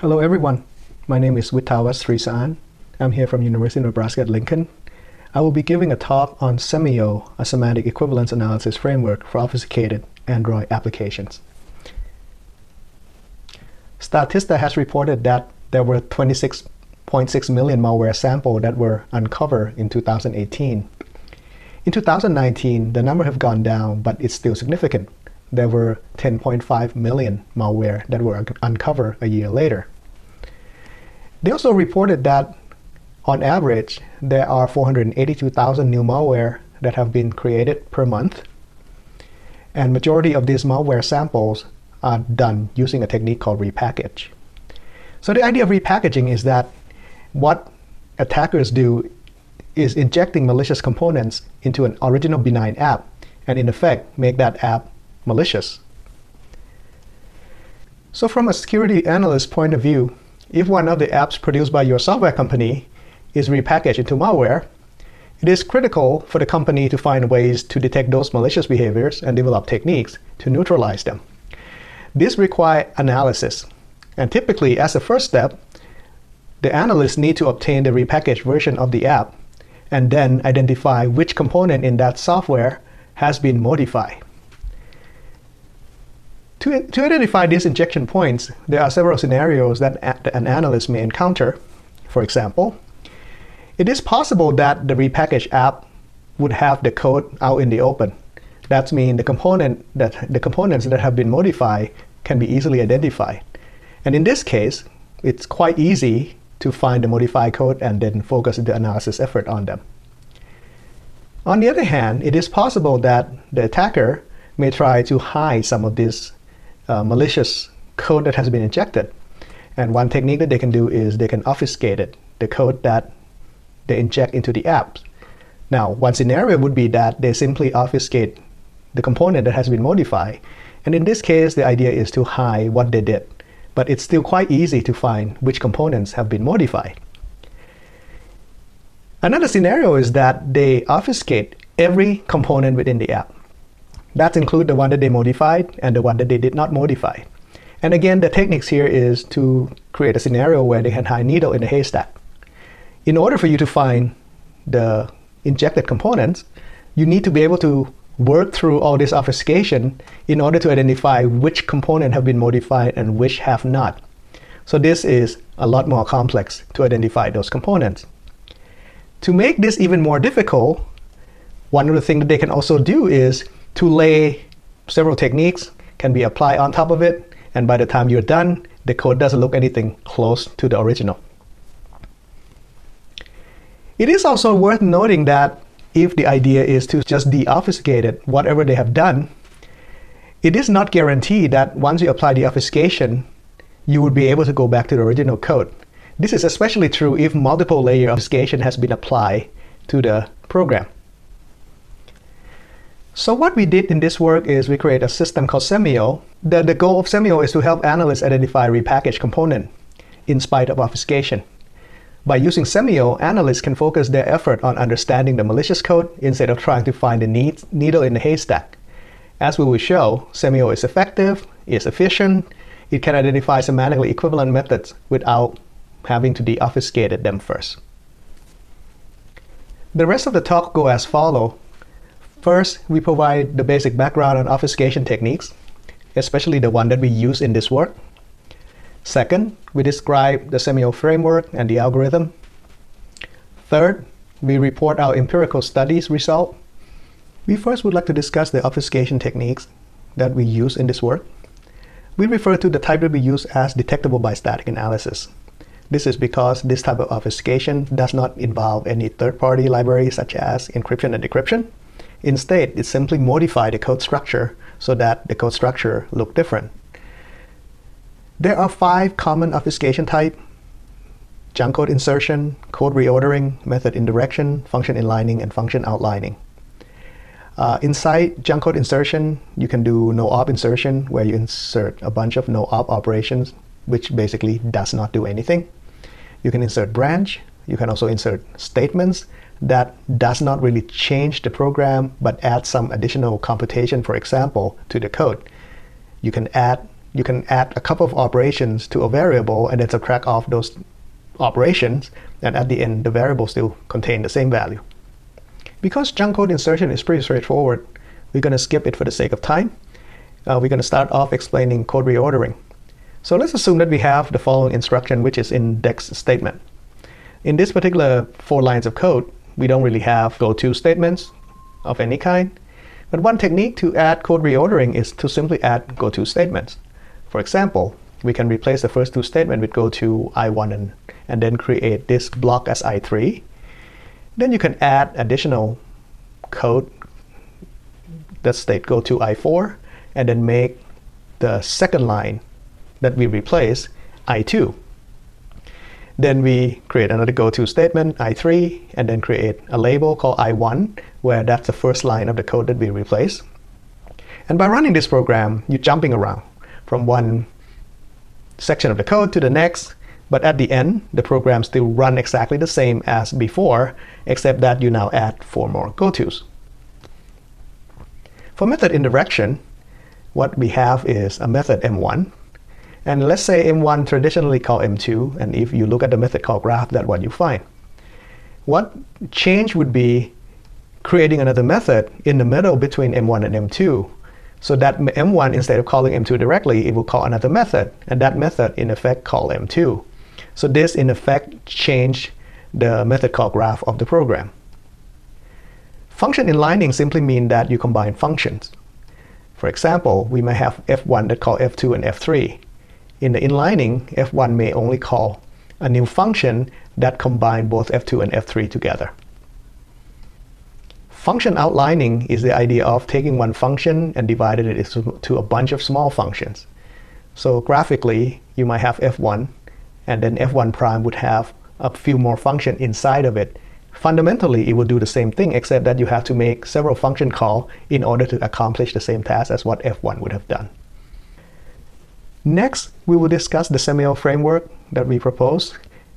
Hello everyone. My name is Witawas Srisa-an. I'm here from University of Nebraska at Lincoln. I will be giving a talk on SEMEO, a semantic equivalence analysis framework for obfuscated Android applications. Statista has reported that there were 26.6 million malware samples that were uncovered in 2018. In 2019, the number have gone down, but it's still significant. There were 10.5 million malware that were uncovered a year later. They also reported that on average, there are 482,000 new malware that have been created per month. And majority of these malware samples are done using a technique called repackage. So the idea of repackaging is that what attackers do is injecting malicious components into an original benign app and in effect make that app malicious. So from a security analyst point of view, if one of the apps produced by your software company is repackaged into malware, it is critical for the company to find ways to detect those malicious behaviors and develop techniques to neutralize them. This requires analysis, and typically as a first step, the analysts need to obtain the repackaged version of the app and then identify which component in that software has been modified. To, to identify these injection points, there are several scenarios that an analyst may encounter. For example, it is possible that the repackaged app would have the code out in the open. That means the component that the components that have been modified can be easily identified. And in this case, it's quite easy to find the modified code and then focus the analysis effort on them. On the other hand, it is possible that the attacker may try to hide some of this uh, malicious code that has been injected. And one technique that they can do is they can obfuscate it, the code that they inject into the app. Now, one scenario would be that they simply obfuscate the component that has been modified. And in this case, the idea is to hide what they did. But it's still quite easy to find which components have been modified. Another scenario is that they obfuscate every component within the app. That includes the one that they modified and the one that they did not modify. And again, the techniques here is to create a scenario where they can hide needle in the haystack. In order for you to find the injected components, you need to be able to work through all this obfuscation in order to identify which component have been modified and which have not. So this is a lot more complex to identify those components. To make this even more difficult, one of the things that they can also do is to lay several techniques can be applied on top of it, and by the time you're done, the code doesn't look anything close to the original. It is also worth noting that if the idea is to just de-obfuscate it, whatever they have done, it is not guaranteed that once you apply the obfuscation, you would be able to go back to the original code. This is especially true if multiple layer obfuscation has been applied to the program. So what we did in this work is we create a system called SEMEO. The, the goal of SEMEO is to help analysts identify repackaged component in spite of obfuscation. By using SEMEO, analysts can focus their effort on understanding the malicious code instead of trying to find the need, needle in the haystack. As we will show, SEMEO is effective, is efficient, it can identify semantically equivalent methods without having to de-obfuscate them first. The rest of the talk go as follow. First, we provide the basic background on obfuscation techniques, especially the one that we use in this work. Second, we describe the SEMEO framework and the algorithm. Third, we report our empirical studies result. We first would like to discuss the obfuscation techniques that we use in this work. We refer to the type that we use as detectable by static analysis. This is because this type of obfuscation does not involve any third-party libraries such as encryption and decryption. Instead, it simply modified the code structure so that the code structure look different. There are five common obfuscation type, Junk code insertion, code reordering, method indirection, function inlining, and function outlining. Uh, inside junk code insertion, you can do no-op insertion, where you insert a bunch of no-op operations, which basically does not do anything. You can insert branch. You can also insert statements that does not really change the program, but add some additional computation, for example, to the code. You can add you can add a couple of operations to a variable and then subtract off those operations, and at the end, the variable still contain the same value. Because junk code insertion is pretty straightforward, we're going to skip it for the sake of time. Uh, we're going to start off explaining code reordering. So let's assume that we have the following instruction, which is in DEX statement. In this particular four lines of code, we don't really have go-to statements of any kind. But one technique to add code reordering is to simply add go-to statements. For example, we can replace the first two statements with goto i1 and, and then create this block as i3. Then you can add additional code that state goto i4 and then make the second line that we replace i2. Then we create another goto statement, i3, and then create a label called i1, where that's the first line of the code that we replace. And by running this program, you're jumping around from one section of the code to the next, but at the end, the program still run exactly the same as before, except that you now add four more gotos. For method indirection, what we have is a method m1, and let's say M1 traditionally called M2, and if you look at the method called graph, that's what you find. What change would be creating another method in the middle between M1 and M2 so that M1, instead of calling M2 directly, it will call another method, and that method in effect call M2. So this in effect change the method call graph of the program. Function inlining simply mean that you combine functions. For example, we may have F1 that call F2 and F3. In the inlining, f1 may only call a new function that combine both f2 and f3 together. Function outlining is the idea of taking one function and dividing it into a bunch of small functions. So graphically, you might have f1, and then f1 prime would have a few more functions inside of it. Fundamentally, it will do the same thing, except that you have to make several function call in order to accomplish the same task as what f1 would have done. Next, we will discuss the SEMEO framework that we propose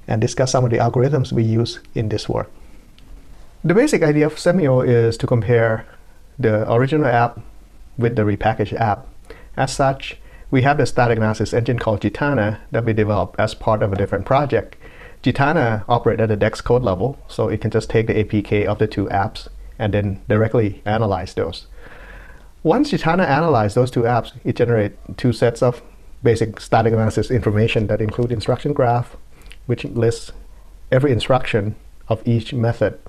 and discuss some of the algorithms we use in this work. The basic idea of SEMEO is to compare the original app with the repackaged app. As such, we have a static analysis engine called Jitana that we developed as part of a different project. Jitana operates at the DEX code level, so it can just take the APK of the two apps and then directly analyze those. Once Jitana analyzes those two apps, it generates two sets of basic static analysis information that include instruction graph, which lists every instruction of each method.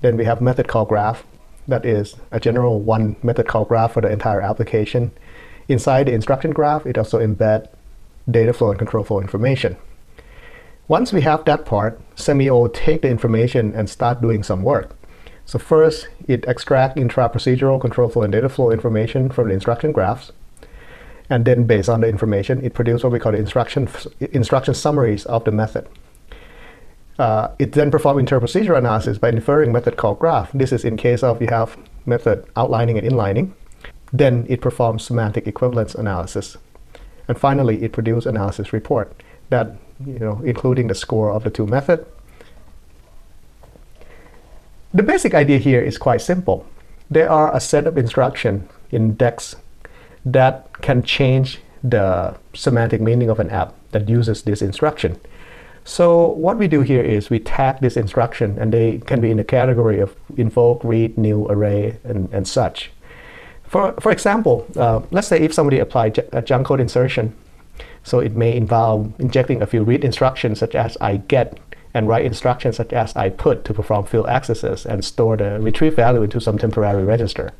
Then we have method call graph, that is a general one method call graph for the entire application. Inside the instruction graph, it also embed data flow and control flow information. Once we have that part, SEMEO will take the information and start doing some work. So first, it extract intra-procedural control flow and data flow information from the instruction graphs. And then based on the information, it produces what we call the instruction, instruction summaries of the method. Uh, it then performs interprocedural analysis by inferring method called graph. This is in case of you have method outlining and inlining. Then it performs semantic equivalence analysis. And finally, it produces analysis report that, you know, including the score of the two methods. The basic idea here is quite simple. There are a set of instruction in DEX that can change the semantic meaning of an app that uses this instruction. So what we do here is we tag this instruction and they can be in the category of invoke, read, new, array, and, and such. For, for example, uh, let's say if somebody applied a junk code insertion, so it may involve injecting a few read instructions such as iget and write instructions such as iput to perform field accesses and store the retrieve value into some temporary register.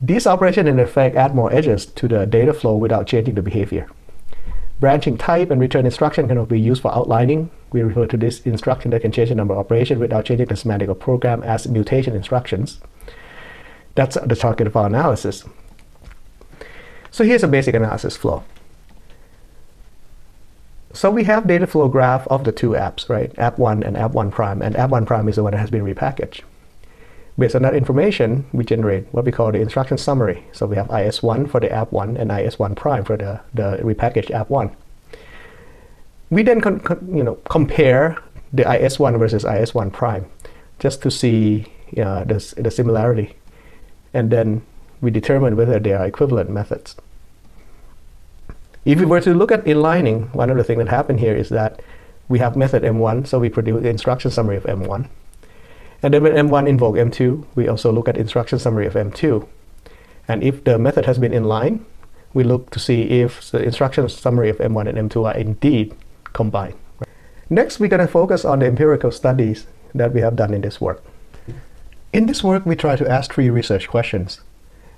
These operations in effect add more edges to the data flow without changing the behavior. Branching type and return instruction can be used for outlining. We refer to this instruction that can change the number of operations without changing the semantic of program as mutation instructions. That's the target of our analysis. So here's a basic analysis flow. So we have data flow graph of the two apps, right? App 1 and App 1 prime, and App 1 prime is the one that has been repackaged. Based on that information, we generate what we call the instruction summary. So we have IS1 for the app 1 and IS1 prime for the, the repackaged app 1. We then you know, compare the IS1 versus IS1 prime just to see uh, the, the similarity. And then we determine whether they are equivalent methods. If we were to look at inlining, one of the things that happened here is that we have method M1, so we produce the instruction summary of M1. And then when M1 invoke M2, we also look at instruction summary of M2. And if the method has been inline, we look to see if the instruction summary of M1 and M2 are indeed combined. Next, we're going to focus on the empirical studies that we have done in this work. In this work, we try to ask three research questions.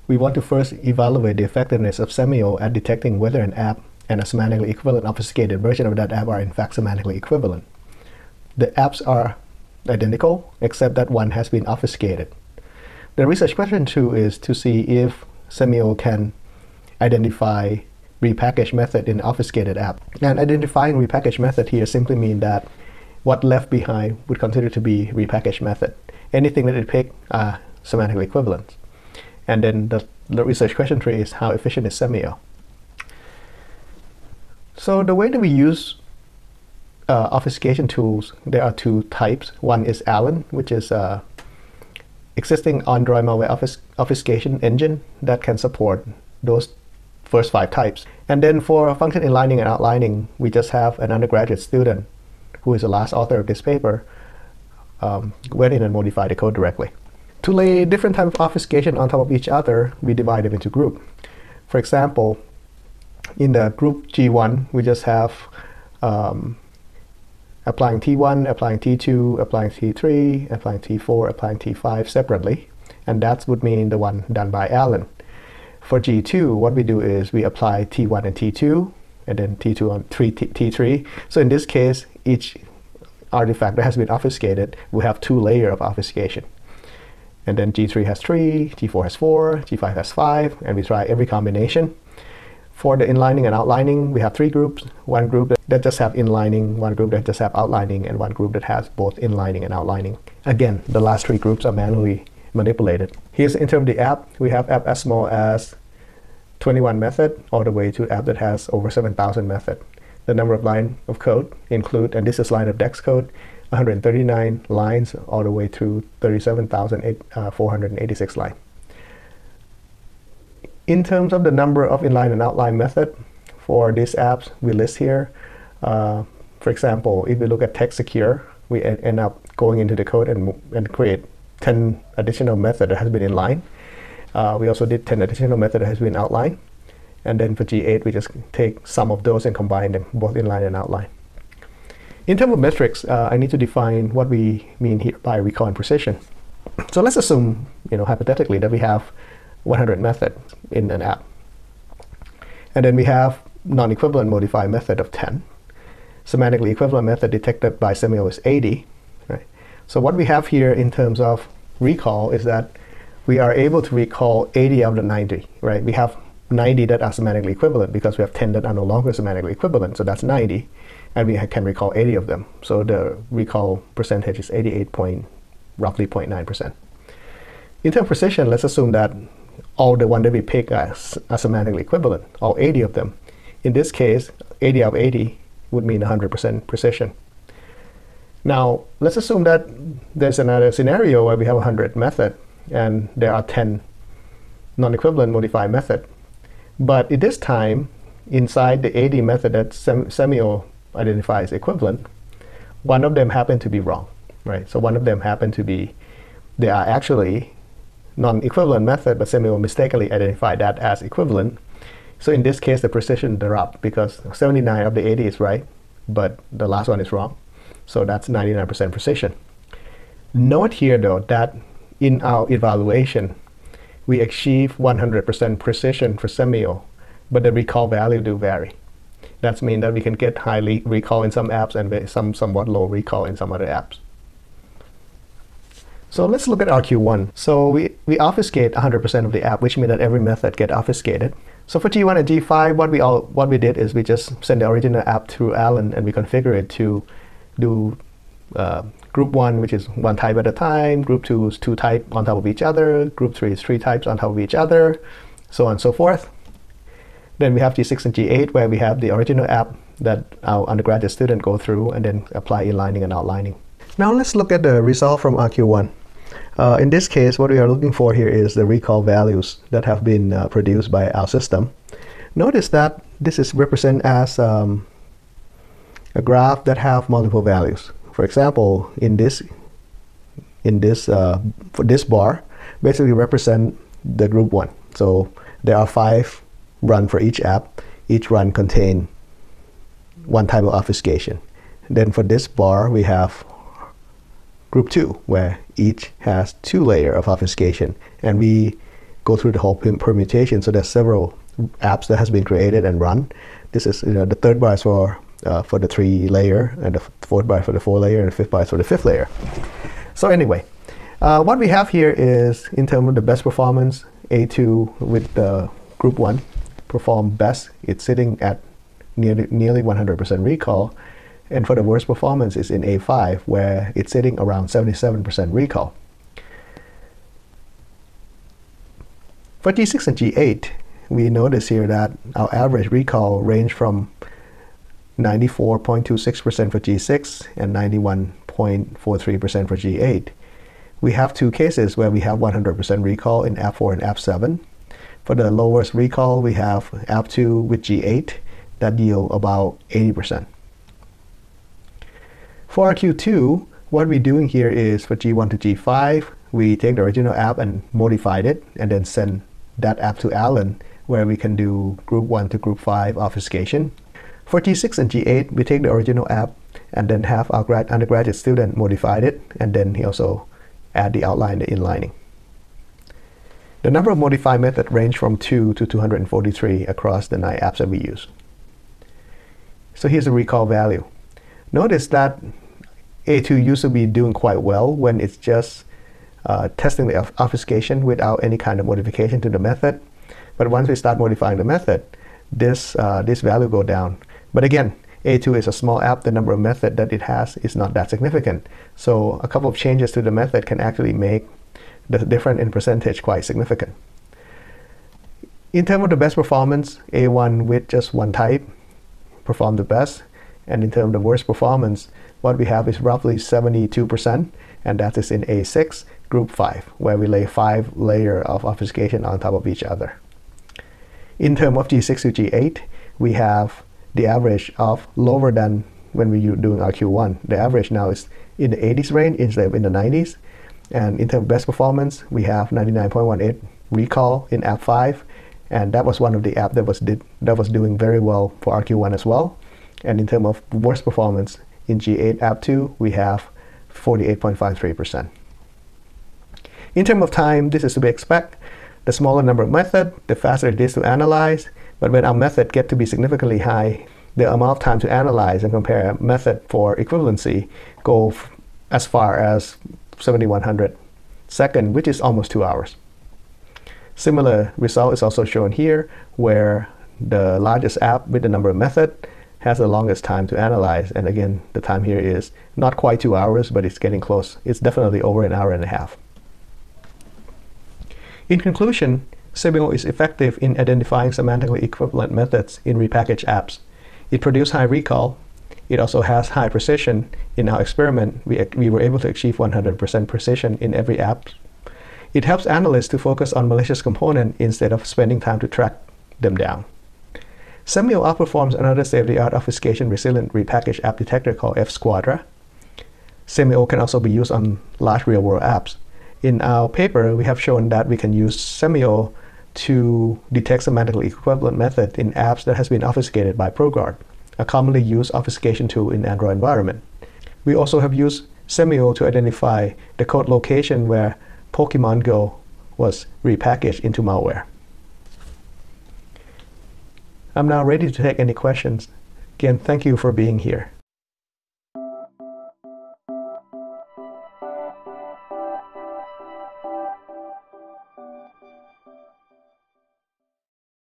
We want to first evaluate the effectiveness of SEMEO at detecting whether an app and a semantically equivalent obfuscated version of that app are in fact semantically equivalent. The apps are identical, except that one has been obfuscated. The research question two is to see if SEMEO can identify repackaged method in obfuscated app. And identifying repackaged method here simply means that what left behind would consider to be repackaged method. Anything that it picked are semantically equivalent. And then the, the research question three is how efficient is SEMEO? So the way that we use uh, obfuscation tools, there are two types. One is Allen, which is uh, existing Android malware obfus obfuscation engine that can support those first five types. And then for function inlining and outlining, we just have an undergraduate student who is the last author of this paper um, went in and modified the code directly. To lay different type of obfuscation on top of each other, we divide them into group. For example, in the group G1, we just have um, applying T1, applying T2, applying T3, applying T4, applying T5 separately. And that would mean the one done by Allen. For G2, what we do is we apply T1 and T2, and then T2 on 3, T, 3 So in this case, each artifact that has been obfuscated will have two layer of obfuscation. And then G3 has 3, G4 has 4, G5 has 5, and we try every combination. For the inlining and outlining, we have three groups. One group that just have inlining, one group that just have outlining, and one group that has both inlining and outlining. Again, the last three groups are manually manipulated. Here's in terms of the app, we have app as small as 21 method all the way to app that has over 7,000 method. The number of line of code include, and this is line of DEX code, 139 lines all the way to 37,486 uh, lines. In terms of the number of inline and outline method for these apps we list here, uh, for example, if we look at TextSecure, we end up going into the code and, and create 10 additional method that has been inline. Uh, we also did 10 additional method that has been outline. And then for G8, we just take some of those and combine them, both inline and outline. In terms of metrics, uh, I need to define what we mean here by recall and precision. So let's assume, you know, hypothetically that we have 100 methods in an app. And then we have non-equivalent modify method of 10. Semantically equivalent method detected by SEMEO is 80. Right? So what we have here in terms of recall is that we are able to recall 80 out of the 90. Right? We have 90 that are semantically equivalent because we have 10 that are no longer semantically equivalent. So that's 90. And we can recall 80 of them. So the recall percentage is 88 point, roughly 0.9%. In terms of precision, let's assume that all the one that we pick as, are semantically equivalent, all 80 of them. In this case, 80 out of 80 would mean 100% precision. Now, let's assume that there's another scenario where we have 100 method and there are 10 non-equivalent modify method. But at this time, inside the 80 method that SEMEO identifies equivalent, one of them happened to be wrong, right? So one of them happened to be, they are actually non-equivalent method, but SEMEO mistakenly identified that as equivalent. So in this case, the precision dropped because 79 of the 80 is right, but the last one is wrong. So that's 99% precision. Note here though that in our evaluation, we achieve 100% precision for SEMEO, but the recall value do vary. That means that we can get high recall in some apps and some somewhat low recall in some other apps. So let's look at RQ1. So we, we obfuscate 100% of the app, which means that every method get obfuscated. So for G1 and G5, what we all what we did is we just send the original app through Allen and we configure it to do uh, group one, which is one type at a time. Group two is two type on top of each other. Group three is three types on top of each other, so on and so forth. Then we have G6 and G8 where we have the original app that our undergraduate student go through and then apply inlining and outlining. Now let's look at the result from RQ1. Uh, in this case, what we are looking for here is the recall values that have been uh, produced by our system. Notice that this is represented as um, a graph that have multiple values. For example, in this in this uh, for this bar, basically represent the group one. So there are five run for each app. Each run contain one type of obfuscation. Then for this bar, we have group two, where each has two layer of obfuscation, and we go through the whole permutation. So there's several apps that has been created and run. This is you know, the third bar is for uh, for the three layer, and the fourth bar for the four layer, and the fifth bar for the fifth layer. So anyway, uh, what we have here is in terms of the best performance, A2 with the group one perform best. It's sitting at nearly nearly 100% recall. And for the worst performance is in A5 where it's sitting around 77% recall. For G6 and G8, we notice here that our average recall range from 94.26% for G6 and 91.43% for G8. We have two cases where we have 100% recall in F4 and F7. For the lowest recall, we have App2 with G8 that yield about 80%. For RQ2, what we're doing here is for G1 to G5, we take the original app and modified it and then send that app to Allen where we can do group 1 to group 5 obfuscation. For G6 and G8, we take the original app and then have our grad undergraduate student modified it and then he also add the outline, the inlining. The number of modify methods range from 2 to 243 across the 9 apps that we use. So here's the recall value. Notice that A2 used to be doing quite well when it's just uh, testing the obfuscation without any kind of modification to the method. But once we start modifying the method, this, uh, this value go down. But again, A2 is a small app. The number of method that it has is not that significant. So a couple of changes to the method can actually make the difference in percentage quite significant. In terms of the best performance, A1 with just one type performed the best. And in terms of the worst performance, what we have is roughly 72%, and that is in A6, group 5, where we lay five layer of obfuscation on top of each other. In terms of G6 to G8, we have the average of lower than when we were doing RQ1. The average now is in the 80s range instead of in the 90s. And in terms of best performance, we have 99.18 recall in App 5, and that was one of the app that was did that was doing very well for RQ1 as well. And in terms of worst performance in G8 App 2, we have 48.53%. In terms of time, this is to be expected. The smaller number of method, the faster it is to analyze. But when our method get to be significantly high, the amount of time to analyze and compare a method for equivalency go as far as 7100 second, which is almost two hours. Similar result is also shown here, where the largest app with the number of method has the longest time to analyze. And again, the time here is not quite two hours, but it's getting close. It's definitely over an hour and a half. In conclusion, SEMEO is effective in identifying semantically equivalent methods in repackaged apps. It produces high recall. It also has high precision. In our experiment, we, we were able to achieve 100% precision in every app. It helps analysts to focus on malicious component instead of spending time to track them down. SEMEO outperforms another state-of-the-art obfuscation resilient repackaged app detector called FSquaDRA. SEMEO can also be used on large real-world apps. In our paper, we have shown that we can use SEMEO to detect semantically equivalent method in apps that has been obfuscated by ProGuard, a commonly used obfuscation tool in Android environment. We also have used SEMEO to identify the code location where Pokemon Go was repackaged into malware. I'm now ready to take any questions. Again, thank you for being here.